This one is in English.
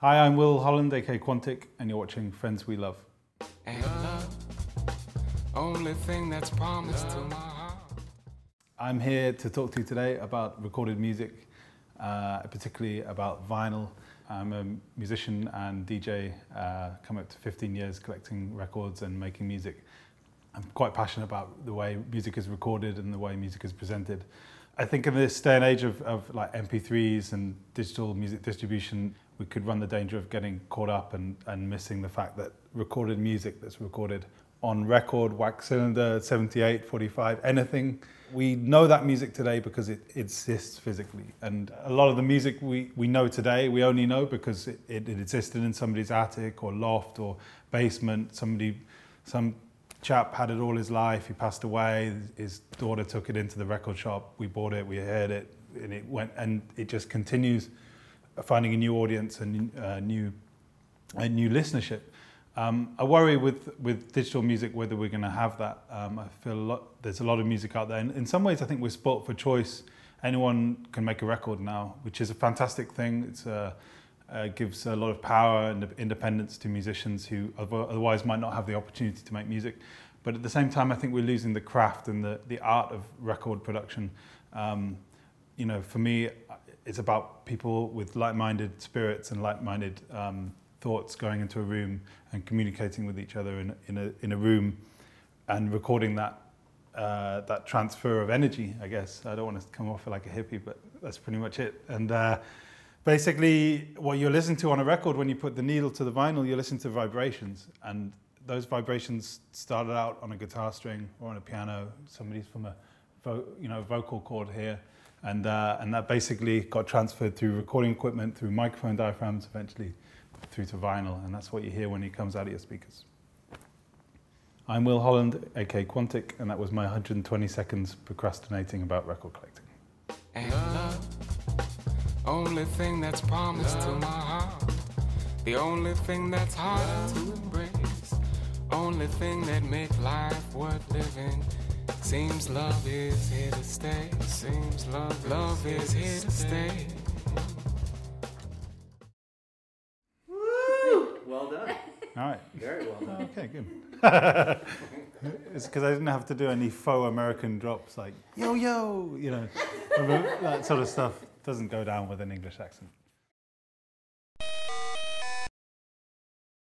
Hi, I'm Will Holland, aka Quantic, and you're watching Friends We Love. And love, only thing that's promised to my heart. I'm here to talk to you today about recorded music, uh, particularly about vinyl. I'm a musician and DJ, uh, coming up to 15 years collecting records and making music. I'm quite passionate about the way music is recorded and the way music is presented. I think in this day and age of, of like MP3s and digital music distribution, we could run the danger of getting caught up and, and missing the fact that recorded music that's recorded on record, wax cylinder, 78, 45, anything. We know that music today because it, exists physically. And a lot of the music we, we know today, we only know because it, it, it existed in somebody's attic or loft or basement. Somebody, some chap had it all his life. He passed away. His daughter took it into the record shop. We bought it. We heard it, and it went. And it just continues finding a new audience and uh, new a new listenership. Um, I worry with with digital music whether we're going to have that. Um, I feel a lot, there's a lot of music out there. And in some ways, I think we're spoilt for choice. Anyone can make a record now, which is a fantastic thing. It's a uh, gives a lot of power and independence to musicians who otherwise might not have the opportunity to make music. But at the same time, I think we're losing the craft and the, the art of record production. Um, you know, for me, it's about people with like-minded spirits and like-minded um, thoughts going into a room and communicating with each other in, in, a, in a room and recording that uh, that transfer of energy, I guess. I don't want to come off like a hippie, but that's pretty much it. And uh, basically what you're listening to on a record when you put the needle to the vinyl, you're listening to vibrations. And those vibrations started out on a guitar string or on a piano. Somebody's from a you know, vocal cord here. And, uh, and that basically got transferred through recording equipment, through microphone diaphragms, eventually through to vinyl. And that's what you hear when it comes out of your speakers. I'm Will Holland, aka Quantic, and that was my 120 seconds procrastinating about record collecting. And love, only thing that's promised to my heart. The only thing that's hard to embrace. Only thing that make life worth living. Seems love is here to stay. Seems love, love is here to stay. Woo! Well done. All right. Very well done. Okay, good. it's because I didn't have to do any faux American drops like yo yo, you know, that sort of stuff doesn't go down with an English accent.